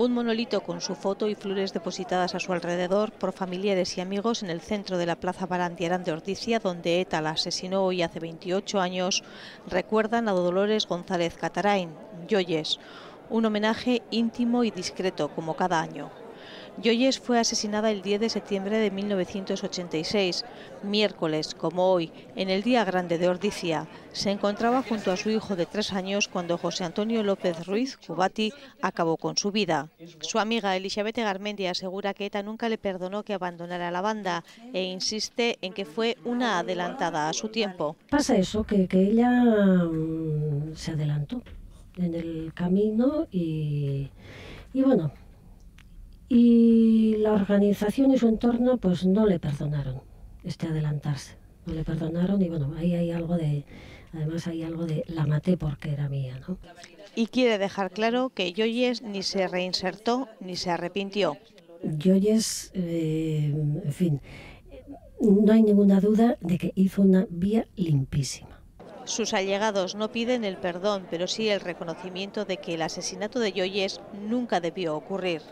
Un monolito con su foto y flores depositadas a su alrededor por familiares y amigos en el centro de la Plaza Barandiarán de Ordicia, donde ETA la asesinó hoy hace 28 años, recuerdan a Dolores González Catarain, Yoyes, un homenaje íntimo y discreto como cada año. Yoyes fue asesinada el 10 de septiembre de 1986, miércoles, como hoy, en el Día Grande de Ordicia. Se encontraba junto a su hijo de tres años cuando José Antonio López Ruiz, Cubati, acabó con su vida. Su amiga Elizabeth Garmendi asegura que ETA nunca le perdonó que abandonara la banda e insiste en que fue una adelantada a su tiempo. Pasa eso, que, que ella mm, se adelantó en el camino y, y bueno, y la organización y su entorno pues no le perdonaron este adelantarse, no le perdonaron y bueno, ahí hay algo de, además hay algo de la maté porque era mía, ¿no? Y quiere dejar claro que Yoyes ni se reinsertó ni se arrepintió. Yoyes, eh, en fin, no hay ninguna duda de que hizo una vía limpísima. Sus allegados no piden el perdón, pero sí el reconocimiento de que el asesinato de Yoyes nunca debió ocurrir.